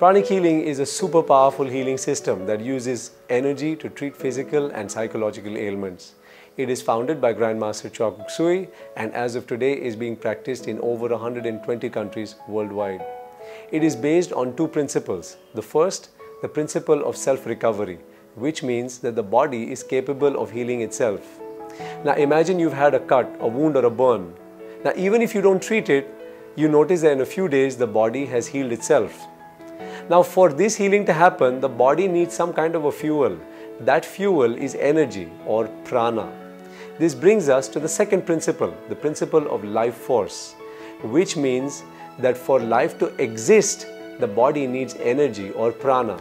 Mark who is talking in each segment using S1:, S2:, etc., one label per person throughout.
S1: Pranic healing is a super powerful healing system that uses energy to treat physical and psychological ailments. It is founded by Grandmaster Choa Kok Sui and as of today is being practiced in over 120 countries worldwide. It is based on two principles. The first, the principle of self-recovery, which means that the body is capable of healing itself. Now imagine you've had a cut, a wound or a burn. Now even if you don't treat it, you notice that in a few days the body has healed itself. Now, for this healing to happen, the body needs some kind of a fuel. That fuel is energy or prana. This brings us to the second principle, the principle of life force, which means that for life to exist, the body needs energy or prana.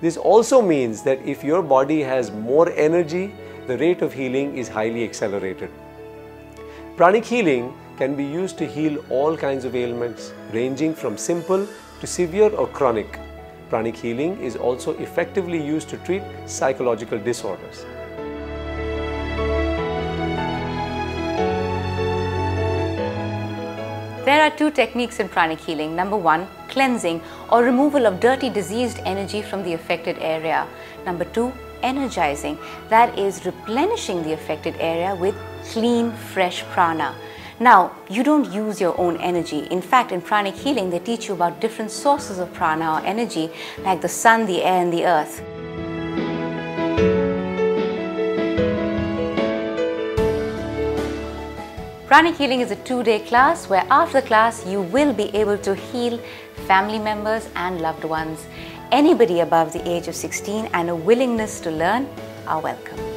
S1: This also means that if your body has more energy, the rate of healing is highly accelerated. Pranic healing can be used to heal all kinds of ailments, ranging from simple to severe or chronic. Pranic healing is also effectively used to treat psychological disorders.
S2: There are two techniques in pranic healing. Number one, cleansing or removal of dirty, diseased energy from the affected area. Number two, energizing, that is replenishing the affected area with clean, fresh prana. Now, you don't use your own energy. In fact, in pranic healing, they teach you about different sources of prana or energy, like the sun, the air, and the earth. Pranic healing is a two-day class where after the class you will be able to heal family members and loved ones. Anybody above the age of 16 and a willingness to learn are welcome.